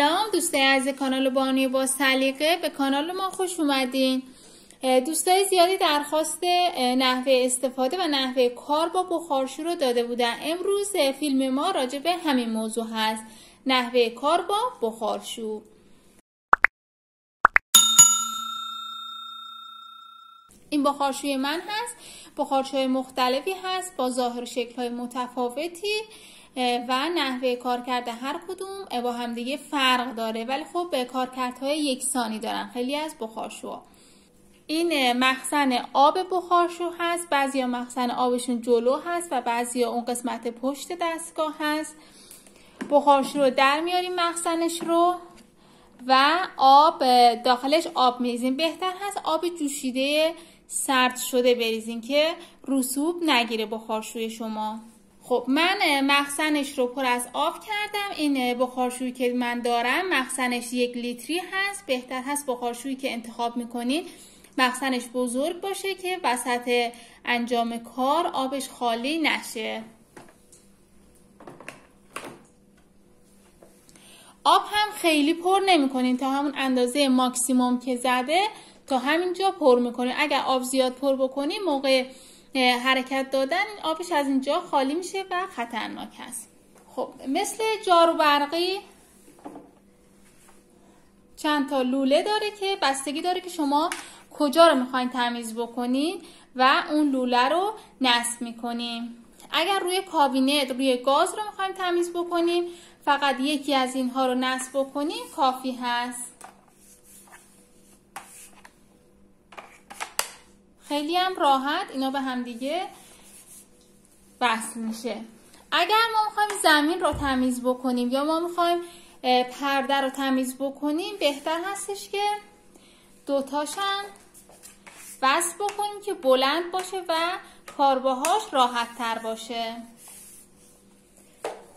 سلام دوستای از کانال بانی با سلیقه به کانال ما خوش اومدین. دوستای زیادی درخواست نحوه استفاده و نحوه کار با بخارشو رو داده بودن. امروز فیلم ما راجع به همین موضوع هست. نحوه کار با بخارشو این بخارشوی من هست. بخارشوی مختلفی هست. با ظاهر و شکل متفاوتی. و نحوه کارکرد هر کدوم با همدیگه فرق داره. ولی خب به کارکردهای یکسانی دارن. خیلی از بخارشوها. این مخزن آب بخارشو هست. بعضی ها مخزن آبشون جلو هست و بعضی ها اون قسمت پشت دستگاه هست. بخارشو رو در میاریم مخزنش رو و آب داخلش آب میریزیم. بهتر هست آب جوشیده سرد شده بریزین که رسوب نگیره بخارشوی شما. خب من مخزنش رو پر از آب کردم. این بخارشویی که من دارم مخزنش یک لیتری هست. بهتر هست بخارشویی که انتخاب می‌کنید مخزنش بزرگ باشه که وسط انجام کار آبش خالی نشه. آب هم خیلی پر نمی‌کنین. تا همون اندازه ماکسیموم که زده تا همینجا پر می‌کنین. اگر آب زیاد پر بکنین موقع حرکت دادن این آبش از اینجا خالی میشه و خطرناک هست خب مثل جارو برقی چند تا لوله داره که بستگی داره که شما کجا رو می‌خواین تمیز بکنین و اون لوله رو نصب می‌کنیم اگر روی کابینت روی گاز رو می‌خوایم تمیز بکنیم فقط یکی از اینها رو نصب بکنیم کافی هست. خیلی هم راحت اینا به هم دیگه وصل میشه. اگر ما می‌خوایم زمین رو تمیز بکنیم یا ما می‌خوایم پرده رو تمیز بکنیم بهتر هستش که دوتاشم وصل بکنیم که بلند باشه و کارباهاش راحت تر باشه.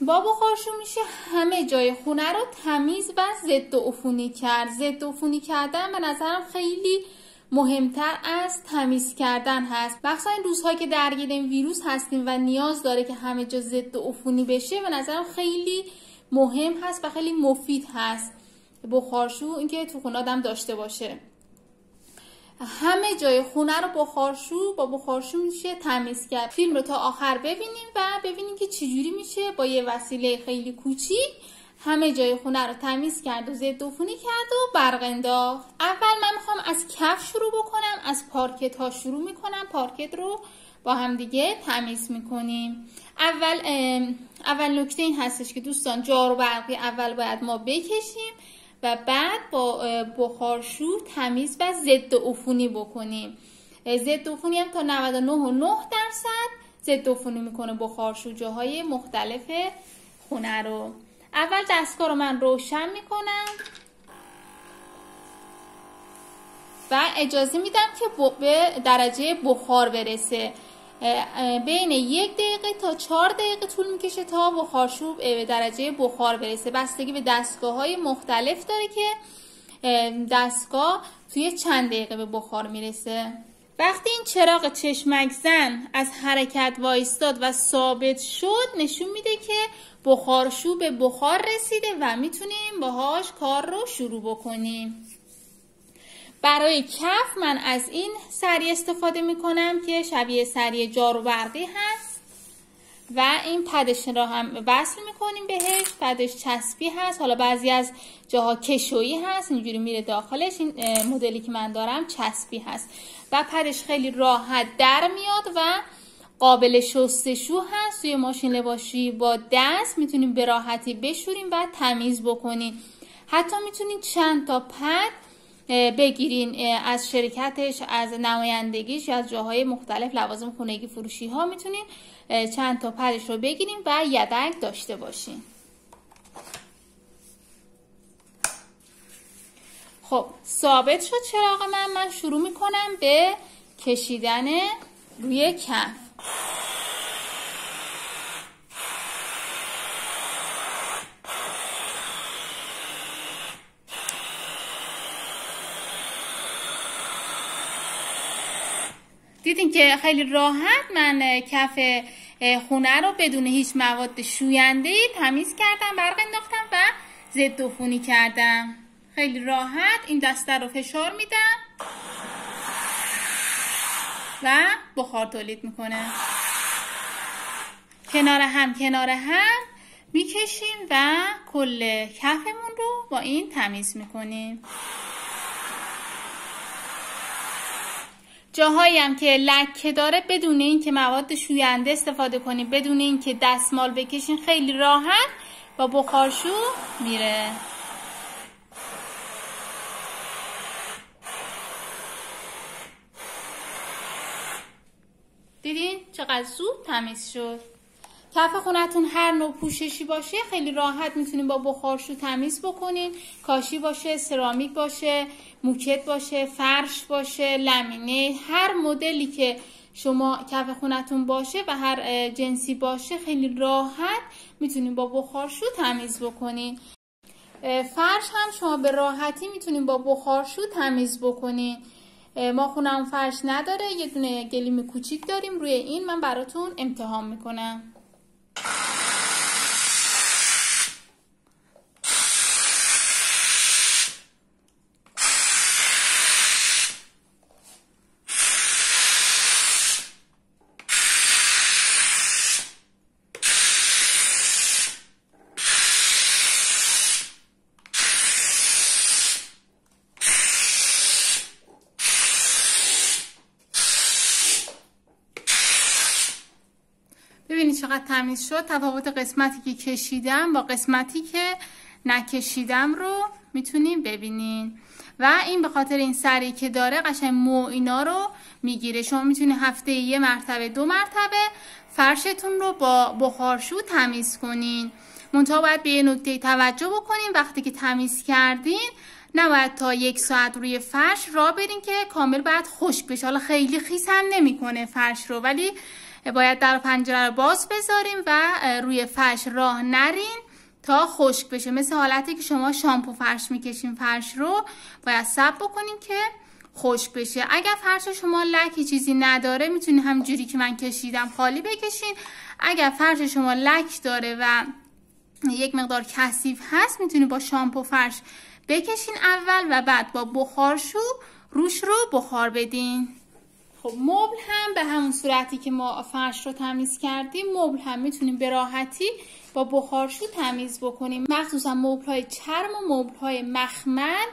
با بخارشو میشه همه جای خونه رو تمیز و ضد عفونی کرد. ضد عفونی کردن به نظرم خیلی مهمتر از تمیز کردن هست. مخصوصا این روزهایی که درگیر این ویروس هستیم و نیاز داره که همه جا ضد عفونی بشه به نظرم خیلی مهم هست و خیلی مفید هست. بخارشو اینکه تو خونه آدم داشته باشه. همه جای خونه رو بخارشو با بخارشو میشه تمیز کرد. فیلم رو تا آخر ببینیم و ببینیم که چجوری میشه با یه وسیله خیلی کوچیک همه جای خونه رو تمیز کرد و ضد عفونی کرد و برق انداخت. اول من می‌خوام از کف شروع بکنم از پارکت ها شروع می‌کنم. پارکت رو با هم دیگه تمیز می‌کنیم. اول اول نکته این هستش که دوستان جارو برقی اول باید ما بکشیم و بعد با بخارشو تمیز و ضد عفونی بکنیم. ضد عفونی هم تا 99.9 درصد ضد عفونی می‌کنه بخارشو جاهای مختلف خونه رو. اول دستگاه رو من روشن می‌کنم. و اجازه میدم که به درجه بخار برسه. بین یک دقیقه تا چهار دقیقه طول می‌کشه تا بخارشوب به درجه بخار برسه. بستگی به دستگاه های مختلف داره که دستگاه توی چند دقیقه به بخار می‌رسه. وقتی این چراغ چشمک زن از حرکت وایستاد و ثابت شد نشون میده که بخارشو به بخار رسیده و می‌تونیم باهاش کار رو شروع بکنیم. برای کف من از این سری استفاده می‌کنم که شبیه سری جارو برقی هست. و این پدش را هم وصل می‌کنیم بهش. پدش چسبی هست. حالا بعضی از جاها کشویی هست. اینجوری میره داخلش. این مدلی که من دارم چسبی هست. و پدش خیلی راحت در میاد و قابل شستشو هست. توی ماشین لباشی با دست می‌تونیم به راحتی بشوریم و تمیز بکنیم. حتی می‌تونید چند تا پد بگیرین از شرکتش از نمایندگیش از جاهای مختلف لوازم خونگی فروشی ها می‌تونین چند تا پدش رو بگیریم و یدک داشته باشین خب ثابت شد چراغ من. من شروع می‌کنم به کشیدن روی کف. دیدین که خیلی راحت من کف خونه رو بدون هیچ مواد شوینده تمیز کردم برق انداختم و ضد عفونی کردم. خیلی راحت این دسته رو فشار میدم و بخار تولید می‌کنه. کنار هم کنار هم می‌کشیم و کل کفمون رو با این تمیز می‌کنیم. جاهایی هم که لکه داره بدون اینکه مواد شوینده استفاده کنیم بدون اینکه دستمال بکشین خیلی راحت با بخارشو میره. دیدین چقدر زود تمیز شد. کف خونتون هر نوع پوششی باشه خیلی راحت می‌تونین با بخارشو تمیز بکنین. کاشی باشه سرامیک باشه موکت باشه فرش باشه لمینه هر مدلی که شما کف خونتون باشه و هر جنسی باشه خیلی راحت می‌تونین با بخارشو تمیز بکنین. فرش هم شما به راحتی می‌تونین با بخارشو تمیز بکنین. ما خونم فرش نداره یه دونه گلیم کوچیک داریم روی این من براتون امتحان می‌کنم ببینید چقدر تمیز شد تفاوت قسمتی که کشیدم با قسمتی که نکشیدم رو می‌تونیم ببینین. و این به خاطر این سری که داره قشنگ مو اینا رو می‌گیره. شما می‌تونید هفته یه مرتبه دو مرتبه فرشتون رو با بخارشو تمیز کنین. منتها باید به یه نکته توجه بکنین. وقتی که تمیز کردین نباید تا یک ساعت روی فرش را برین که کامل باید خشک بشه. حالا خیلی خیس هم نمی‌کنه فرش رو. ولی باید در پنجره رو باز بذاریم و روی فرش راه نرین تا خشک بشه. مثل حالتی که شما شامپو فرش می‌کشین فرش رو باید سب بکنین که خشک بشه. اگر فرش شما لکی چیزی نداره می‌تونین همجوری که من کشیدم خالی بکشین. اگر فرش شما لک داره و یک مقدار کثیف هست می‌تونید با شامپو فرش بکشین اول و بعد با بخارشو روش رو بخار بدین. خب مبل هم به همون صورتی که ما فرش رو تمیز کردیم مبل هم می‌تونیم به راحتی با بخارشو تمیز بکنیم. مخصوصا مبل های چرم و مبل های مخمل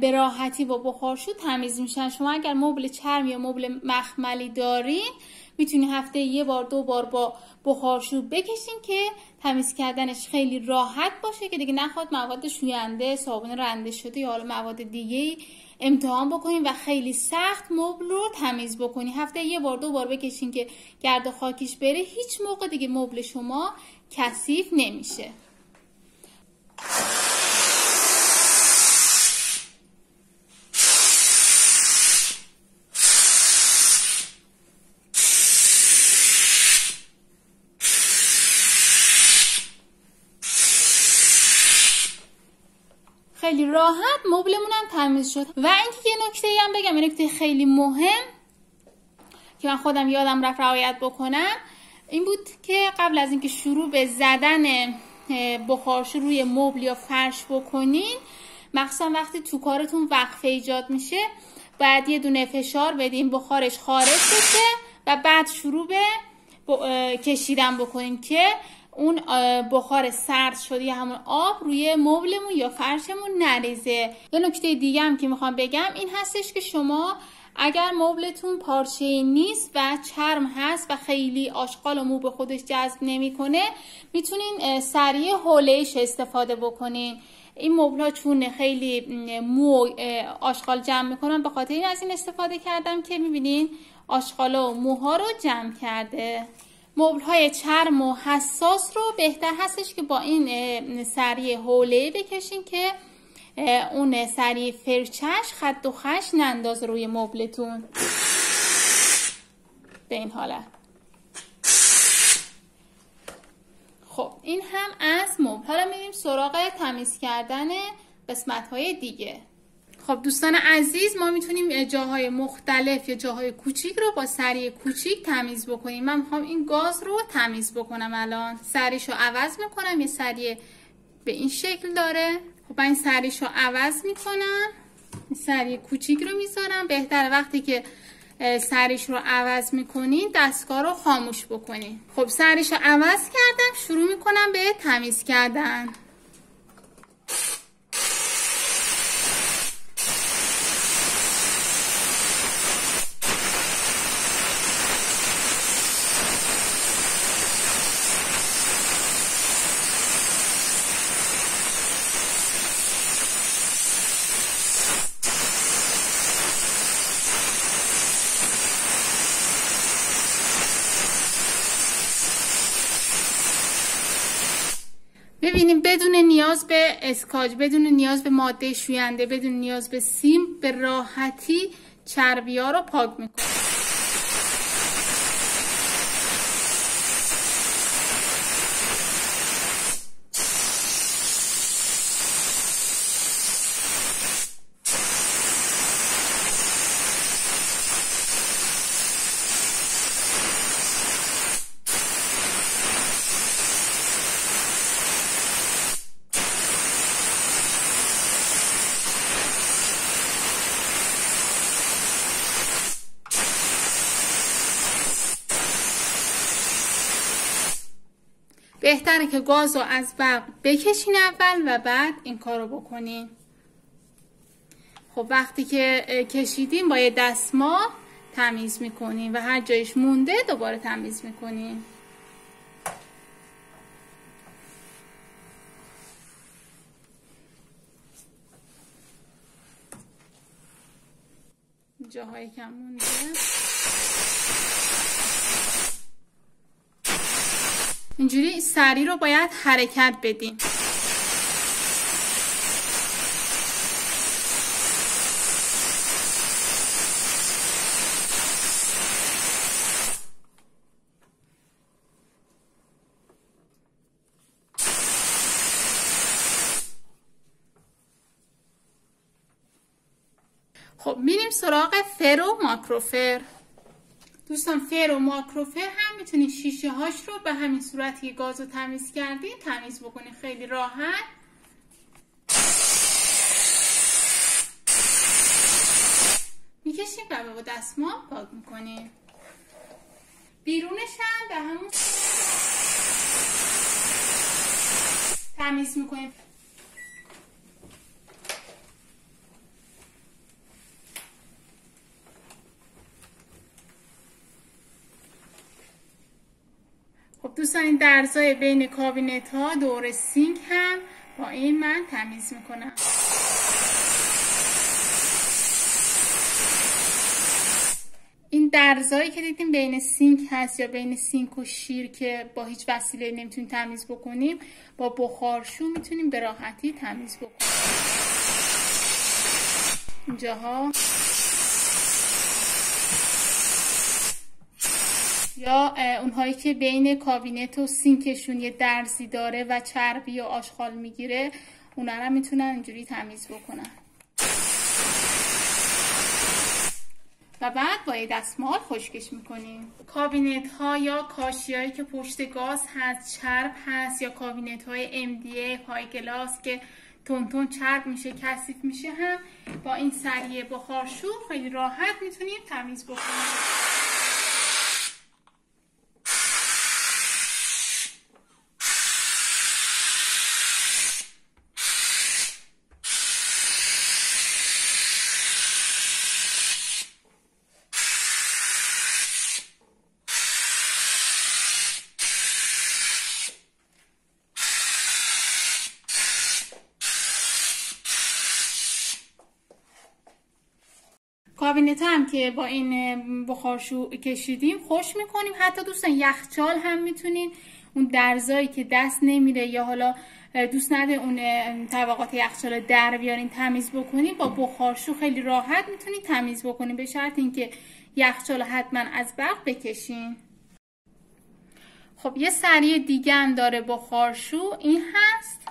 به راحتی با بخارشو تمیز میشن. شما اگر مبل چرم یا مبل مخملی دارین می‌تونی هفته یه بار دو بار با بخارشو بکشین که تمیز کردنش خیلی راحت باشه که دیگه نخواد مواد شوینده صابون رنده شده یا حالا مواد دیگه امتحان بکنین و خیلی سخت مبل رو تمیز بکنین هفته یه بار دو بار بکشین که گرد و خاکیش بره هیچ موقع دیگه مبل شما کثیف نمیشه خیلی راحت مبلمون هم تمیز شد. و اینکه یه نکته هم بگم یه نکته خیلی مهم که من خودم یادم رفت رعایت بکنم این بود که قبل از اینکه شروع به زدن بخارشو روی مبل یا فرش بکنین مخصوصا وقتی تو کارتون وقفه ایجاد میشه باید یه دونه فشار بدین بخارش خارج بشه و بعد شروع به کشیدن بکنین که اون بخار سرد شده یا همون آب روی مبلمون یا فرشمون نریزه. یه نکته دیگه هم که می‌خوام بگم این هستش که شما اگر مبلتون پارچه نیست و چرم هست و خیلی آشغال و مو به خودش جذب نمی‌کنه می‌تونین سریع حولهش استفاده بکنین. این مبل ها چون خیلی مو آشغال جمع می‌کنن. به خاطر این از این استفاده کردم که می‌بینین آشغال و موها رو جمع کرده. مبل های چرم و حساس رو بهتر هستش که با این سریع حوله بکشین که اون سریع فرچش خط و خش ننداز روی مبلتون. به این حالت. خب این هم از مبل. حالا میریم سراغ تمیز کردن قسمت های دیگه. خب دوستان عزیز ما می‌تونیم جاهای مختلف یا جاهای کوچیک رو با سری کوچیک تمیز بکنیم. من می‌خوام این گاز رو تمیز بکنم الان. سریش رو عوض می‌کنم یه سری به این شکل داره. خب من این سریش رو عوض می‌کنم. این سری کوچیک رو می‌ذارم. بهتر وقتی که سریش رو عوض می‌کنین دستگاه رو خاموش بکنین. خب سریش رو عوض کردم شروع می‌کنم به تمیز کردن ببینیم بدون نیاز به اسکاج بدون نیاز به ماده شوینده بدون نیاز به سیم به راحتی چربی ها رو پاک می‌کنه. بهتره که گاز رو از برق بکشین اول و بعد این کار رو بکنین. خب وقتی که کشیدین با یه دستمال تمیز می‌کنین و هر جایش مونده دوباره تمیز می‌کنین. جاهایی که مونده. اینجوری سری رو باید حرکت بدیم. خب میریم سراغ فرو ماکروفر. دوستان فر و ماکروفر هم می‌تونید شیشه هاش رو به همین صورتی که گاز رو تمیز کردین تمیز بکنید خیلی راحت. می‌کشیم و با دستمال پاک می‌کنیم بیرونش هم به همون تمیز می‌کنیم دوستان این درزای بین کابینت ها دور سینک هم با این من تمیز می‌کنم. این درزایی که دیدیم بین سینک هست یا بین سینک و شیر که با هیچ وسیله نمی‌تونیم تمیز بکنیم با بخارشو می‌تونیم به راحتی تمیز بکنیم. اینجاها یا اونهایی که بین کابینت و سینکشون یه درزی داره و چربی و آشغال می‌گیره اونا رو می‌تونن اینجوری تمیز بکنن. و بعد با یه دستمال خشکش می‌کنیم. کابینت ها یا کاشی هایی که پشت گاز هست چرب هست یا کابینت های MDF high gloss که تون چرب میشه کثیف میشه هم با این سری بخارشور خیلی راحت می‌تونیم تمیز بکنیم. کابینت هم که با این بخارشو کشیدیم خوش می‌کنیم. حتی دوستان یخچال هم می‌تونین. اون درزایی که دست نمیره یا حالا دوست نده اون طبقات یخچال در بیارین تمیز بکنین با بخارشو خیلی راحت می‌تونین تمیز بکنین. به شرط اینکه یخچال حتما از برق بکشین. خب یه سری دیگه هم داره بخارشو این هست.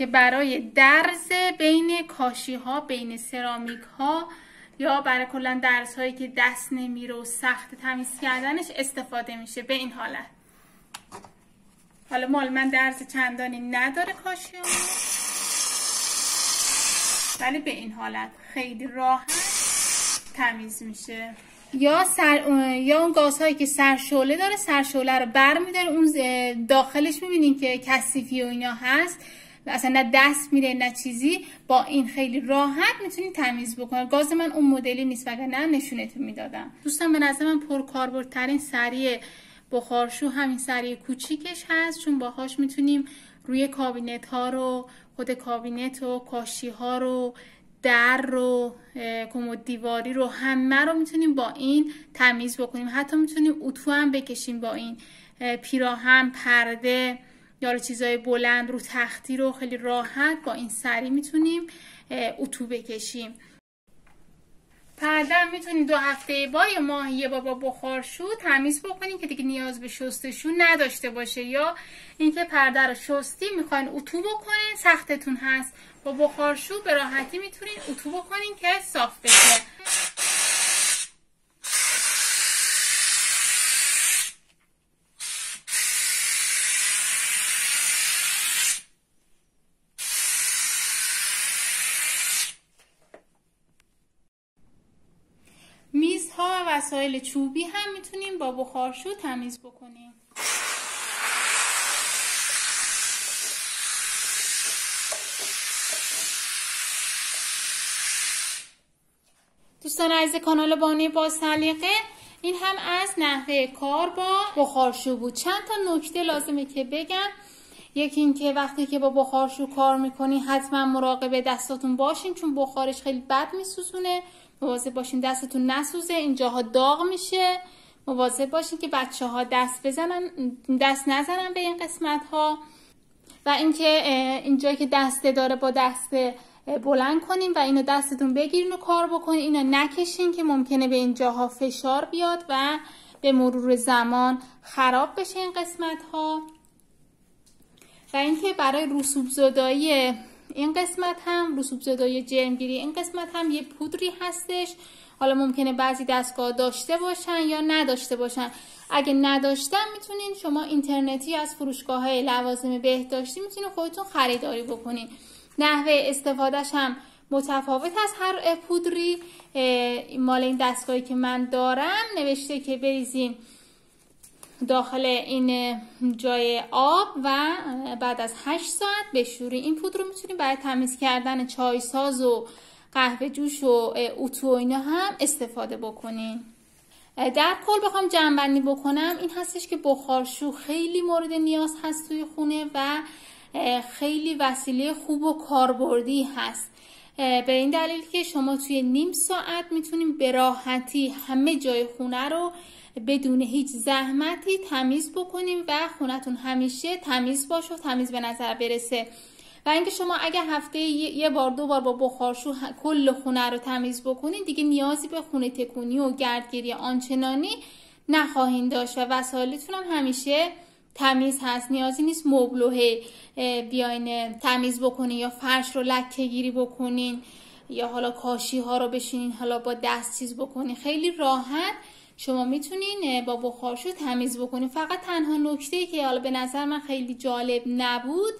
که برای درز بین کاشی ها بین سرامیک ها یا برای کلا درز هایی که دست نمیره و سخت تمیز کردنش استفاده میشه به این حالت. حالا مال من درز چندانی نداره کاشی ولی به این حالت خیلی راحت تمیز میشه. یا سر یا اون گازهایی که سرشوله داره سرشوله رو برمیداره. اون داخلش می‌بینین که کثیفی و اینا هست. اصلا نه دست میره نه چیزی. با این خیلی راحت می‌تونید تمیز بکنید گاز من اون مدلی نیست وگرنه نشونتون می‌دادم. دوستان به نظر من پرکاربردترین سری بخارشو همین سری کوچیکش هست چون باهاش می‌تونیم روی کابینت ها رو خود کابینت و کاشی ها رو در رو کمد دیواری رو همه رو می‌تونیم با این تمیز بکنیم. حتی می‌تونیم اتو هم بکشیم با این پیراهن پرده. یا چیزای بلند رو تختی رو خیلی راحت با این سری می‌تونیم اتو بکشیم. پرده می‌تونید دو هفته با یا ماه یه بابا بخارشو تمیز بکنین که دیگه نیاز به شستشو نداشته باشه. یا اینکه پرده رو شستی می‌خواین اتو بکنین سختتون هست. با بخارشو به راحتی می‌تونین اتو بکنین که صاف بشه میزها و وسایل چوبی هم می‌تونیم با بخارشو تمیز بکنیم. دوستان عزیز کانال بانی با سلیقه این هم از نحوه کار با بخارشو بود. چند تا نکته لازمه که بگم. یکی اینکه وقتی که با بخارشو کار می‌کنی حتما مراقب دستاتون باشین چون بخارش خیلی بد میسوزونه. مواظب باشین دستتون نسوزه اینجاها داغ میشه. مواظب باشین که بچه ها دست بزنن دست نزنن به این قسمت ها و اینکه اینجایی که دسته داره با دسته بلند کنیم و اینو دستتون بگیرین و کار بکنین. اینو نکشین که ممکنه به اینجاها فشار بیاد و به مرور زمان خراب بشه این قسمت ها و اینکه برای رسوب زدایی این قسمت هم رسوب زدایی جرمگیری این قسمت هم یه پودری هستش. حالا ممکنه بعضی دستگاه داشته باشن یا نداشته باشن. اگه نداشتن می‌تونین شما اینترنتی از فروشگاه های لوازم بهداشتی می‌تونین خودتون خریداری بکنین. نحوه استفادهش هم متفاوت از هر پودری. مال این دستگاهی که من دارم نوشته که بریزیم داخل این جای آب و بعد از 8 ساعت بشوری این پودر رو می‌تونیم برای تمیز کردن چای ساز و قهوه جوش و اتو و اینا هم استفاده بکنین در کل بخوام جنبندی بکنم. این هستش که بخارشو خیلی مورد نیاز هست توی خونه و خیلی وسیله خوب و کاربردی هست. به این دلیل که شما توی نیم ساعت می‌تونیم به راحتی همه جای خونه رو بدون هیچ زحمتی تمیز بکنیم و خونتون همیشه تمیز باشه و تمیز به نظر برسه. و اینکه شما اگه هفته یه بار دو بار با بخارشو کل خونه رو تمیز بکنین دیگه نیازی به خونه تکونی و گردگیری آنچنانی نخواهید داشت و وسایلتون هم همیشه تمیز هست. نیازی نیست مبلوه بیاین تمیز بکنین یا فرش رو لکه گیری بکنین یا حالا کاشی ها رو بشینین حالا با دست چیز بکنین. خیلی راحت شما می‌تونین با بخارشو تمیز بکنین فقط تنها نکته ای که حالا به نظر من خیلی جالب نبود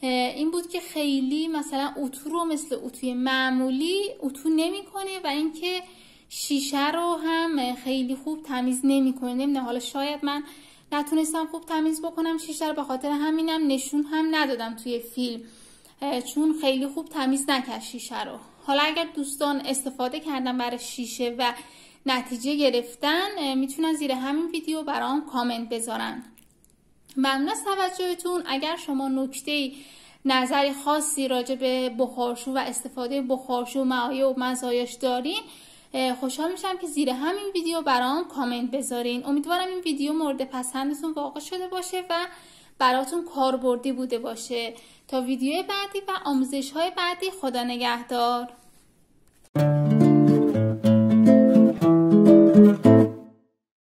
این بود که خیلی مثلا اتو رو مثل اتوی معمولی اتو نمی‌کنه و اینکه شیشه رو هم خیلی خوب تمیز نمی‌کنه. نمی‌دونم حالا شاید من نتونستم خوب تمیز بکنم شیشه رو به خاطر همینم نشون هم ندادم توی فیلم چون خیلی خوب تمیز نکرد شیشه رو. حالا اگر دوستان استفاده کردن برای شیشه و نتیجه گرفتن می‌تونن زیر همین ویدیو برام کامنت بذارن. ممنون از توجهتون. اگر شما نکته نظری خاصی راجع به بخارشو و استفاده بخارشو معایه و مزایاش دارین خوشحال میشم که زیر همین ویدیو برام کامنت بذارین. امیدوارم این ویدیو مورد پسندتون واقع شده باشه و براتون کاربردی بوده باشه. تا ویدیو بعدی و آموزش های بعدی خدا نگهدار.